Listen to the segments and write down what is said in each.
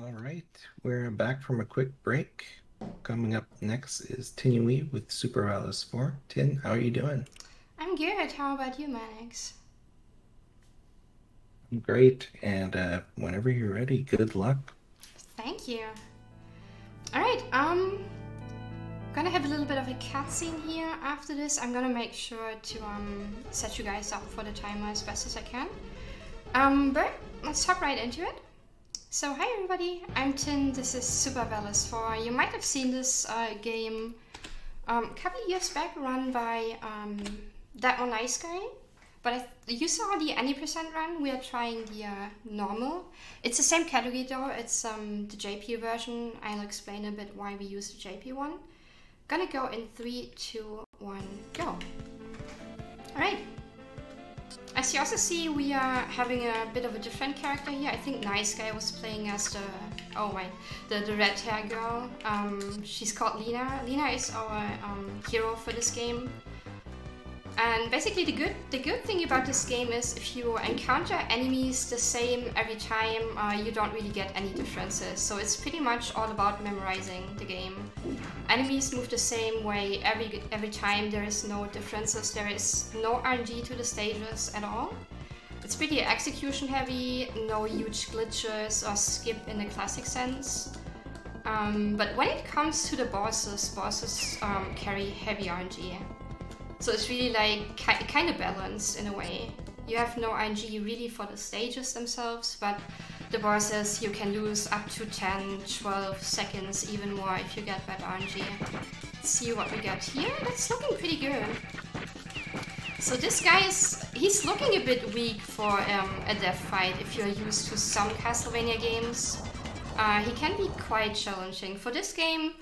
All right, we're back from a quick break. Coming up next is Tinnue with Super Valis 4. Tin, how are you doing? I'm good. How about you, Manix? Great, and uh, whenever you're ready, good luck. Thank you. All right, um, gonna have a little bit of a cutscene here after this. I'm gonna make sure to um, set you guys up for the timer as best as I can. Um, but let's hop right into it. So hi everybody, I'm Tin, this is Super Valis 4. You might have seen this uh, game um, a couple years back run by um, that one nice guy. But you saw the any percent run, we are trying the uh, normal. It's the same category though, it's um, the JP version. I'll explain a bit why we use the JP one. Gonna go in 3, 2, 1, go. Alright, as you also see, we are having a bit of a different character here. I think Nice Guy was playing as the, oh my, the, the red hair girl. Um, she's called Lena. Lena is our um, hero for this game. And basically the good the good thing about this game is if you encounter enemies the same every time, uh, you don't really get any differences. So it's pretty much all about memorizing the game. Enemies move the same way every every time. There is no differences. There is no RNG to the stages at all. It's pretty execution heavy, no huge glitches or skip in the classic sense. Um, but when it comes to the bosses, bosses um, carry heavy RNG. So it's really like ki kind of balanced in a way. You have no RNG really for the stages themselves, but the bosses you can lose up to 10, 12 seconds, even more if you get bad RNG. Let's see what we got here. That's looking pretty good. So this guy is, he's looking a bit weak for um, a death fight if you're used to some Castlevania games. Uh, he can be quite challenging. For this game,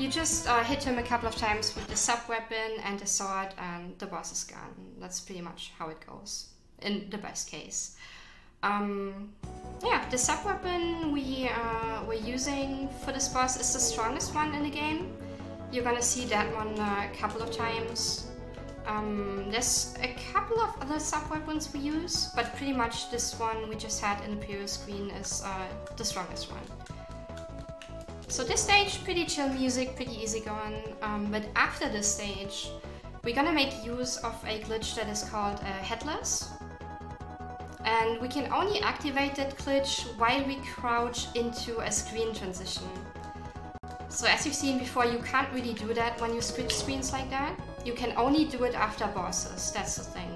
you just uh, hit him a couple of times with the sub weapon and the sword, and the boss is gone. That's pretty much how it goes, in the best case. Um, yeah, the sub weapon we uh, were using for this boss is the strongest one in the game. You're gonna see that one a couple of times. Um, there's a couple of other sub weapons we use, but pretty much this one we just had in the previous screen is uh, the strongest one. So this stage, pretty chill music, pretty easy going, um, but after this stage, we're gonna make use of a glitch that is called uh, Headless. And we can only activate that glitch while we crouch into a screen transition. So as you've seen before, you can't really do that when you switch screens like that. You can only do it after bosses, that's the thing.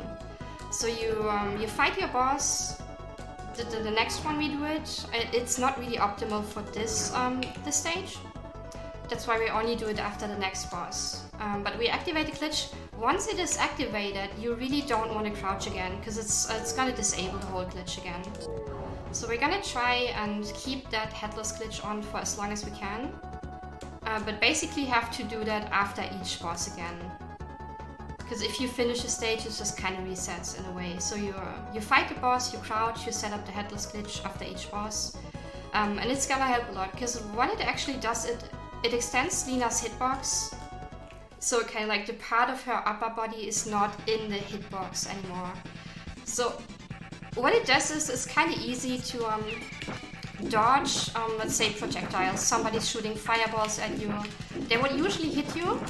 So you, um, you fight your boss, the, the, the, next one we do it, it's not really optimal for this, um, this stage. That's why we only do it after the next boss. Um, but we activate the glitch. Once it is activated, you really don't want to crouch again, because it's, it's gonna disable the whole glitch again. So we're gonna try and keep that headless glitch on for as long as we can. Uh, but basically have to do that after each boss again. Because if you finish a stage, it just kind of resets in a way. So you you fight the boss, you crouch, you set up the headless glitch after each boss. Um, and it's gonna help a lot, because what it actually does, it, it extends Lena's hitbox. So kind of like the part of her upper body is not in the hitbox anymore. So what it does is it's kind of easy to um, dodge, um, let's say projectiles, somebody's shooting fireballs at you, they will usually hit you,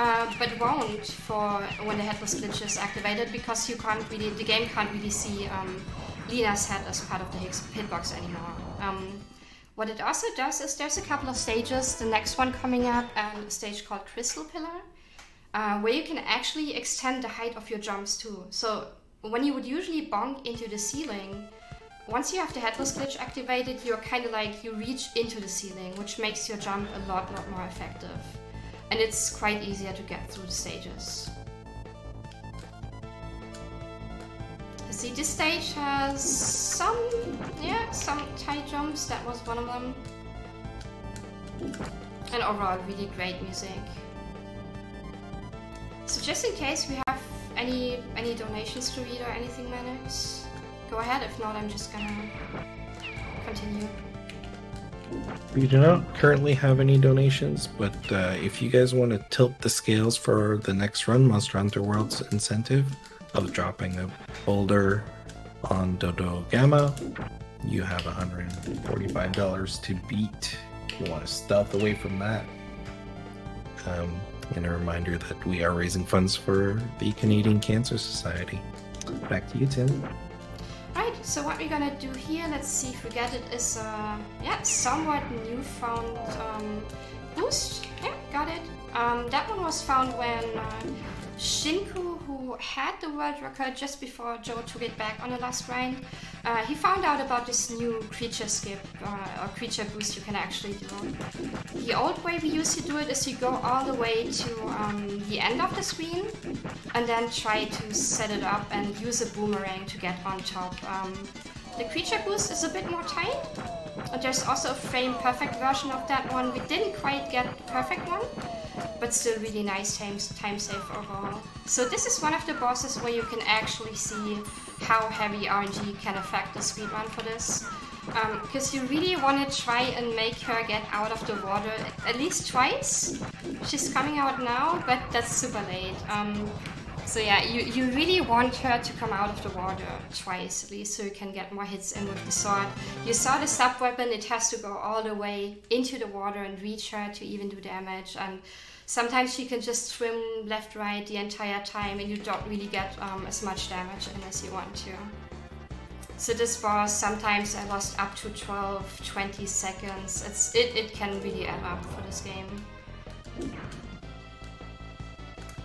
uh, but won't for when the headless glitch is activated because you can't really, the game can't really see um, Lena's head as part of the hitbox anymore. Um, what it also does is there's a couple of stages, the next one coming up, and a stage called Crystal Pillar, uh, where you can actually extend the height of your jumps too. So when you would usually bonk into the ceiling, once you have the headless glitch activated, you're kind of like, you reach into the ceiling, which makes your jump a lot, lot more effective. And it's quite easier to get through the stages. See, this stage has some, yeah, some tight jumps, that was one of them. And overall, really great music. So just in case we have any any donations to read or anything, Manix, go ahead. If not, I'm just gonna continue. We do not currently have any donations, but uh, if you guys want to tilt the scales for the next run, Monster Hunter World's incentive of dropping a boulder on Dodogama, you have $145 to beat. You want to stealth away from that. Um, and a reminder that we are raising funds for the Canadian Cancer Society. Back to you, Tim. So what we're gonna do here, let's see if we get it, is a uh, yeah, somewhat newfound um, boost. Yeah, got it. Um, that one was found when uh, Shinku, who had the world record just before Joe took it back on the last grind, uh, he found out about this new creature skip uh, or creature boost you can actually do. The old way we used to do it is you go all the way to um, the end of the screen and then try to set it up and use a boomerang to get on top. Um, the creature boost is a bit more tight. There's also a frame perfect version of that one. We didn't quite get the perfect one, but still really nice time, time save overall. So this is one of the bosses where you can actually see how heavy RNG can affect the speedrun for this. Because um, you really want to try and make her get out of the water at least twice. She's coming out now, but that's super late. Um, so yeah, you, you really want her to come out of the water twice at least so you can get more hits in with the sword. You saw the sub weapon, it has to go all the way into the water and reach her to even do damage. And sometimes she can just swim left, right the entire time and you don't really get um, as much damage as you want to. So this boss, sometimes I lost up to 12, 20 seconds. It's, it, it can really add up for this game.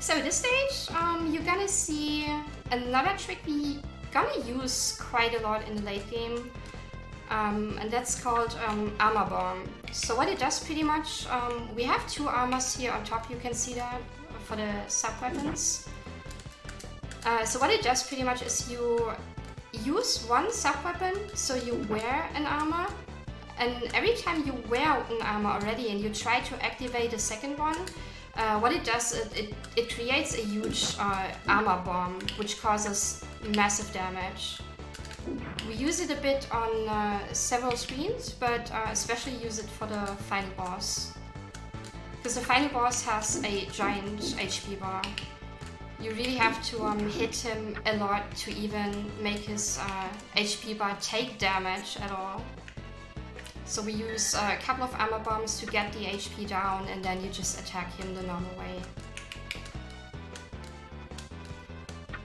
So at this stage, um, you're gonna see another trick we gonna use quite a lot in the late game. Um, and that's called um, Armor Bomb. So what it does pretty much, um, we have two armors here on top, you can see that, for the sub-weapons. Uh, so what it does pretty much is you use one sub-weapon, so you wear an armor, and every time you wear an armor already and you try to activate the second one, uh, what it does, it, it, it creates a huge uh, armor bomb, which causes massive damage. We use it a bit on uh, several screens, but uh, especially use it for the final boss. Because the final boss has a giant HP bar. You really have to um, hit him a lot to even make his HP uh, bar take damage at all. So we use a couple of armor bombs to get the HP down and then you just attack him the normal way.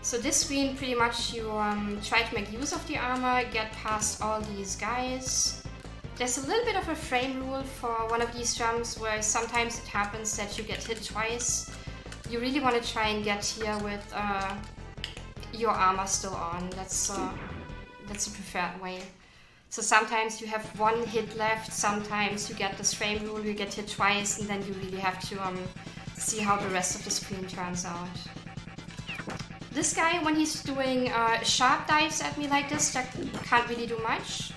So this screen, pretty much you um, try to make use of the armor, get past all these guys. There's a little bit of a frame rule for one of these jumps where sometimes it happens that you get hit twice. You really want to try and get here with uh, your armor still on. That's, uh, that's the preferred way. So sometimes you have one hit left, sometimes you get this frame rule, you get hit twice, and then you really have to um, see how the rest of the screen turns out. This guy, when he's doing uh, sharp dives at me like this, that can't really do much.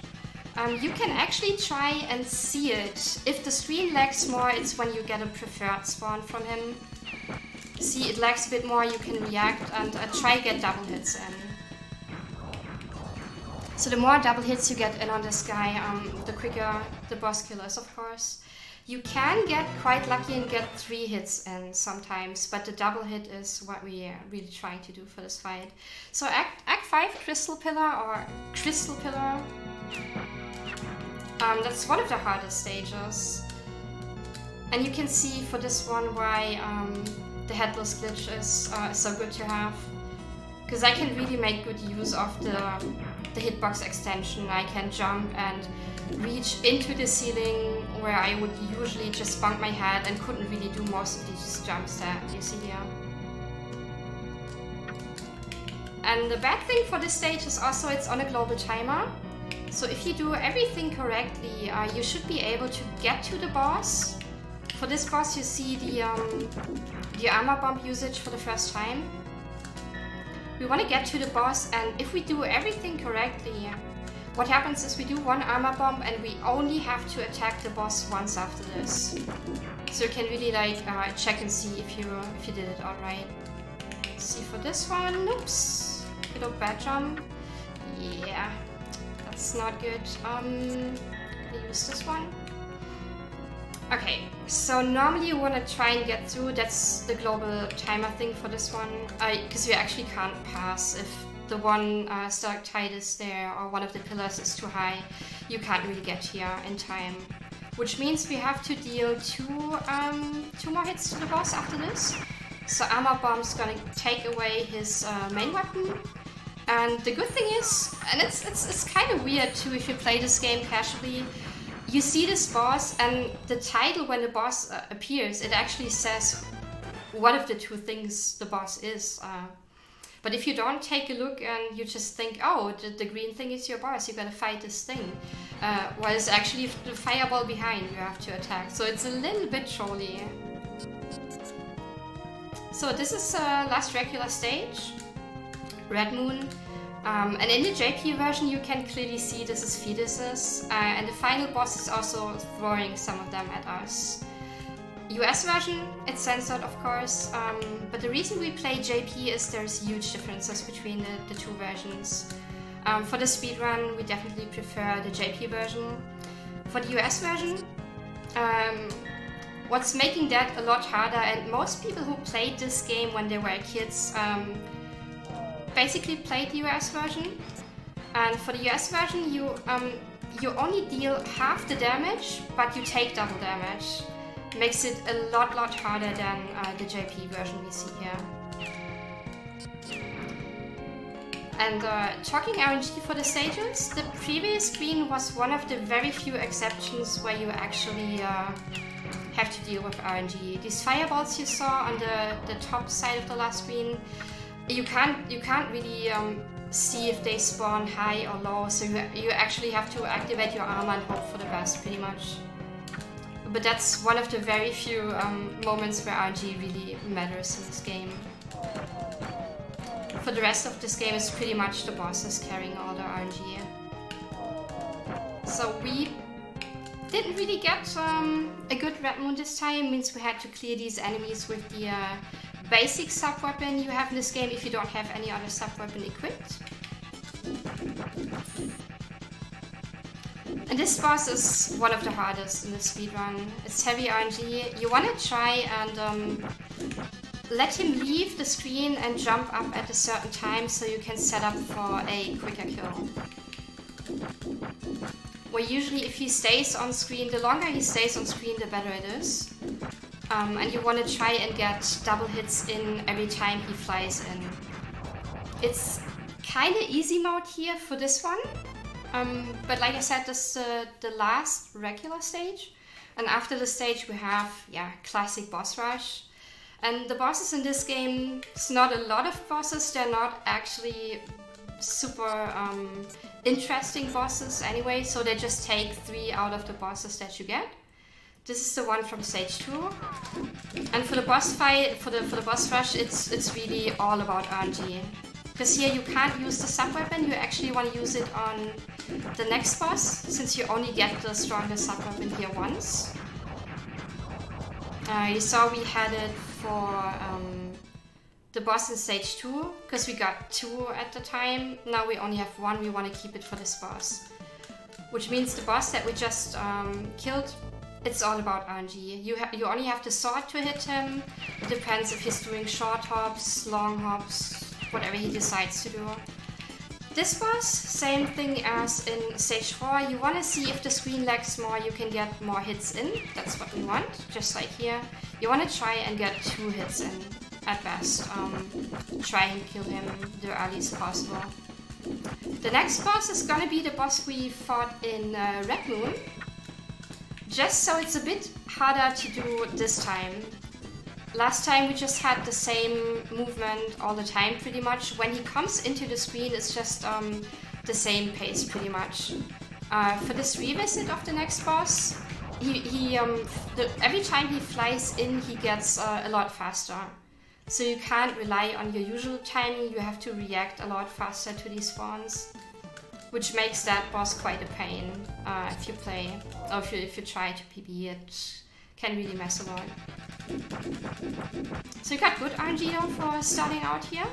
Um, you can actually try and see it. If the screen lags more, it's when you get a preferred spawn from him. See, it lags a bit more, you can react and uh, try get double hits in. So the more double hits you get in on this guy, um, the quicker the boss killers, of course. You can get quite lucky and get three hits in sometimes, but the double hit is what we are really trying to do for this fight. So Act, Act 5, Crystal Pillar or Crystal Pillar, um, that's one of the hardest stages. And you can see for this one why um, the headless glitch is uh, so good to have. Because I can really make good use of the the hitbox extension, I can jump and reach into the ceiling where I would usually just bump my head and couldn't really do most of these jumps that you see here. And the bad thing for this stage is also it's on a global timer. So if you do everything correctly, uh, you should be able to get to the boss. For this boss you see the, um, the armor bomb usage for the first time. We want to get to the boss and if we do everything correctly, what happens is we do one armor bomb and we only have to attack the boss once after this. So you can really like uh, check and see if you if you did it alright. See for this one, oops, little bad jump. Yeah, that's not good. Um, use this one. Okay, so normally you want to try and get through, that's the global timer thing for this one, because you actually can't pass if the one uh, stalactite is there or one of the pillars is too high, you can't really get here in time. Which means we have to deal two, um, two more hits to the boss after this. So Armor Bomb's gonna take away his uh, main weapon. And the good thing is, and it's, it's, it's kind of weird too if you play this game casually, you see this boss and the title when the boss uh, appears, it actually says what of the two things the boss is. Uh, but if you don't take a look and you just think, oh, the, the green thing is your boss, you gotta fight this thing. Uh, well, it's actually the fireball behind you have to attack. So it's a little bit trolly. So this is uh, last regular stage, Red Moon. Um, and in the JP version you can clearly see this is fetuses, uh, and the final boss is also throwing some of them at us. US version, it's censored of course, um, but the reason we play JP is there's huge differences between the, the two versions. Um, for the speedrun, we definitely prefer the JP version. For the US version, um, what's making that a lot harder, and most people who played this game when they were kids um, basically play the US version. And for the US version, you um, you only deal half the damage, but you take double damage makes it a lot lot harder than uh, the JP version we see here. And uh, talking RNG for the stages, the previous screen was one of the very few exceptions where you actually uh, have to deal with RNG. These fireballs you saw on the, the top side of the last screen, you can't you can't really um, see if they spawn high or low, so you, you actually have to activate your armor and hope for the best pretty much but that's one of the very few um, moments where RNG really matters in this game. For the rest of this game, it's pretty much the bosses carrying all the RNG. So we didn't really get um, a good Red Moon this time, means we had to clear these enemies with the uh, basic sub-weapon you have in this game if you don't have any other sub-weapon equipped. And this boss is one of the hardest in the speedrun. It's heavy RNG. You want to try and um, let him leave the screen and jump up at a certain time so you can set up for a quicker kill. Where usually if he stays on screen, the longer he stays on screen, the better it is. Um, and you want to try and get double hits in every time he flies in. It's kind of easy mode here for this one. Um, but like I said, this is uh, the last regular stage. And after the stage we have, yeah, classic boss rush. And the bosses in this game, it's not a lot of bosses, they're not actually super um, interesting bosses anyway, so they just take three out of the bosses that you get. This is the one from stage two. And for the boss fight, for the for the boss rush, it's it's really all about RNG. Because here you can't use the sub-weapon, you actually want to use it on the next boss, since you only get the strongest sub-weapon here once. Uh, you saw we had it for um, the boss in stage 2, because we got two at the time. Now we only have one, we want to keep it for this boss. Which means the boss that we just um, killed, it's all about RNG. You, you only have the sword to hit him. It depends if he's doing short hops, long hops, whatever he decides to do. This boss, same thing as in stage 4. You want to see if the screen lags more, you can get more hits in. That's what we want, just like here. You want to try and get two hits in at best. Um, try and kill him the earliest possible. The next boss is gonna be the boss we fought in uh, Red Moon. Just so it's a bit harder to do this time. Last time we just had the same movement all the time pretty much. When he comes into the screen it's just um, the same pace pretty much. Uh, for this revisit of the next boss, he, he um, the, every time he flies in he gets uh, a lot faster. So you can't rely on your usual timing, you have to react a lot faster to these spawns. Which makes that boss quite a pain uh, if you play, or if you, if you try to PB it can really mess a lot. So you got good RNG though for starting out here.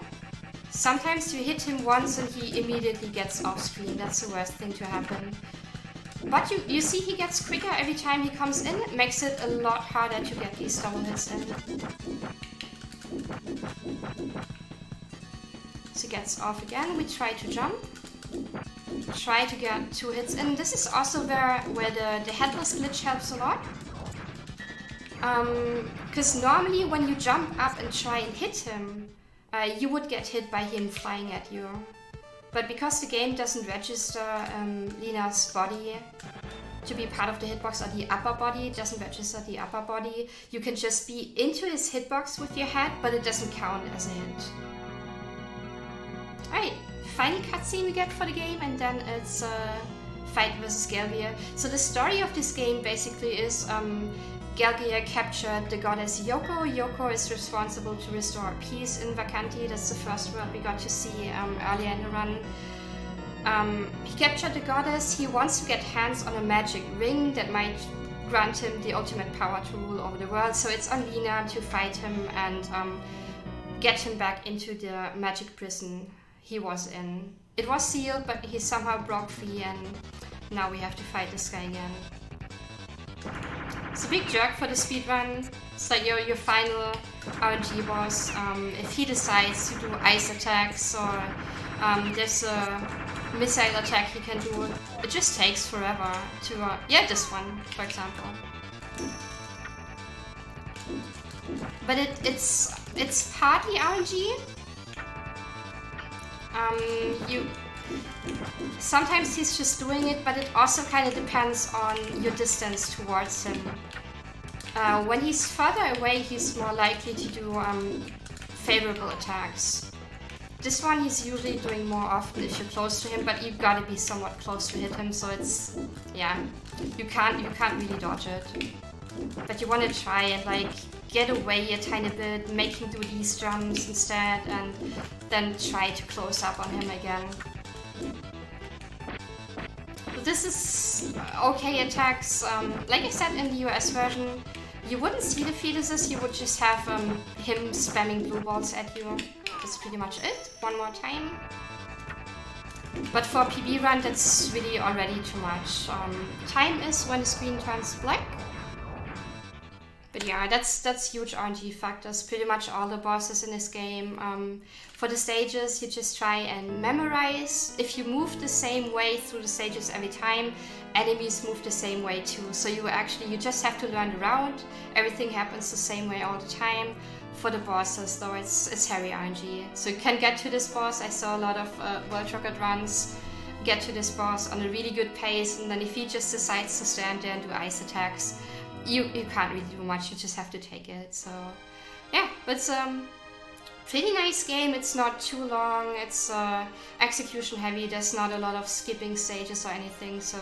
Sometimes you hit him once and he immediately gets off screen. That's the worst thing to happen. But you, you see he gets quicker every time he comes in. It makes it a lot harder to get these double hits in. So he gets off again, we try to jump. Try to get two hits in. This is also where, where the, the headless glitch helps a lot. Because um, normally when you jump up and try and hit him, uh, you would get hit by him flying at you. But because the game doesn't register um, Lena's body to be part of the hitbox or the upper body, doesn't register the upper body, you can just be into his hitbox with your head, but it doesn't count as a hit. Final cutscene we get for the game, and then it's uh, fight versus Gelgier. So the story of this game basically is um, captured the goddess Yoko. Yoko is responsible to restore peace in Vecanti. That's the first world we got to see um, earlier in the run. Um, he captured the goddess. He wants to get hands on a magic ring that might grant him the ultimate power to rule over the world. So it's on Lena to fight him and um, get him back into the magic prison he was in. It was sealed, but he somehow broke free, and now we have to fight this guy again. It's a big jerk for the speedrun. It's like your, your final RNG boss. Um, if he decides to do ice attacks or um, there's a missile attack he can do, it just takes forever to... Uh, yeah, this one, for example. But it, it's it's partly RNG. Um, you sometimes he's just doing it, but it also kind of depends on your distance towards him. Uh, when he's further away, he's more likely to do um, favorable attacks. This one he's usually doing more often if you're close to him, but you've got to be somewhat close to hit him, so it's yeah, you can't you can't really dodge it. But you want to try and like get away a tiny bit, make him do these jumps instead, and then try to close up on him again. This is okay attacks. Um, like I said in the US version, you wouldn't see the fetuses, you would just have um, him spamming blue balls at you. That's pretty much it. One more time. But for PB run, that's really already too much. Um, time is when the screen turns black. But yeah, that's that's huge RNG factors. Pretty much all the bosses in this game. Um, for the stages, you just try and memorize. If you move the same way through the stages every time, enemies move the same way too. So you actually you just have to learn the route. Everything happens the same way all the time. For the bosses, though, it's it's heavy RNG. So you can get to this boss. I saw a lot of uh, World Record runs get to this boss on a really good pace, and then if he just decides to stand there and do ice attacks you you can't really do much. You just have to take it. So yeah, but it's um pretty nice game. It's not too long. It's uh, execution heavy. There's not a lot of skipping stages or anything. So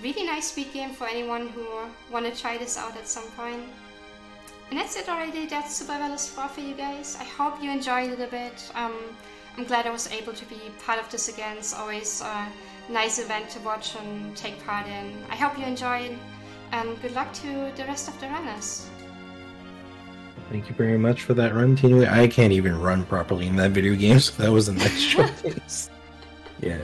really nice speed game for anyone who want to try this out at some point. And that's it already. That's Super Valis 4 for you guys. I hope you enjoyed it a bit. Um, I'm glad I was able to be part of this again. It's always a nice event to watch and take part in. I hope you enjoyed and good luck to the rest of the runners. Thank you very much for that run, Tina. I can't even run properly in that video game, so that was a nice showcase. yeah.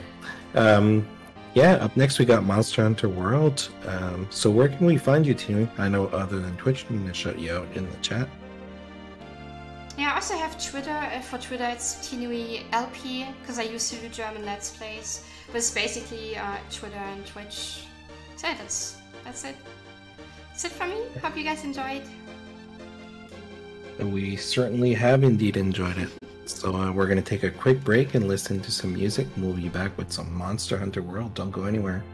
Um, yeah, up next we got Monster Hunter World. Um, so where can we find you, Tina? I know other than Twitch, I'm going to shut you out in the chat. Yeah, I also have Twitter. Uh, for Twitter, it's Tinnue LP because I used to do German Let's Plays. But it's basically uh, Twitter and Twitch. So yeah, that's that's it. That's it for me. Hope you guys enjoyed. We certainly have indeed enjoyed it. So uh, we're going to take a quick break and listen to some music, and we'll be back with some Monster Hunter World. Don't go anywhere.